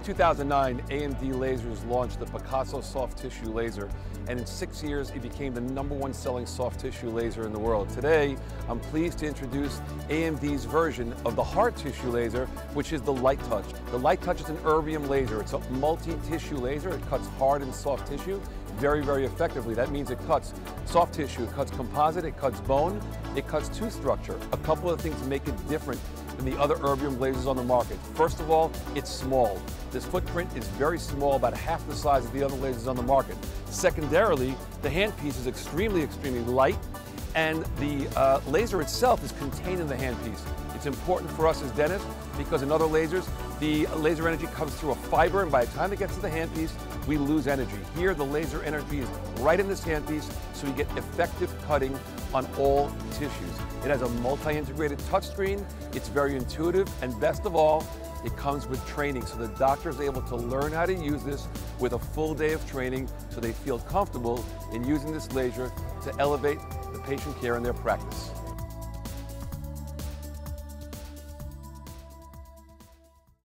2009, AMD Lasers launched the Picasso soft tissue laser, and in six years, it became the number one selling soft tissue laser in the world. Today, I'm pleased to introduce AMD's version of the hard tissue laser, which is the LiteTouch. The LiteTouch is an erbium laser. It's a multi-tissue laser. It cuts hard and soft tissue very, very effectively. That means it cuts soft tissue, it cuts composite, it cuts bone, it cuts tooth structure. A couple of things make it different than the other erbium lasers on the market. First of all, it's small. This footprint is very small, about half the size of the other lasers on the market. Secondarily, the handpiece is extremely, extremely light, and the uh, laser itself is contained in the handpiece. It's important for us as dentists because in other lasers, the laser energy comes through a fiber, and by the time it gets to the handpiece, we lose energy. Here, the laser energy is right in this handpiece, so we get effective cutting on all tissues. It has a multi-integrated touchscreen, it's very intuitive, and best of all, it comes with training, so the doctor is able to learn how to use this with a full day of training so they feel comfortable in using this laser to elevate the patient care in their practice.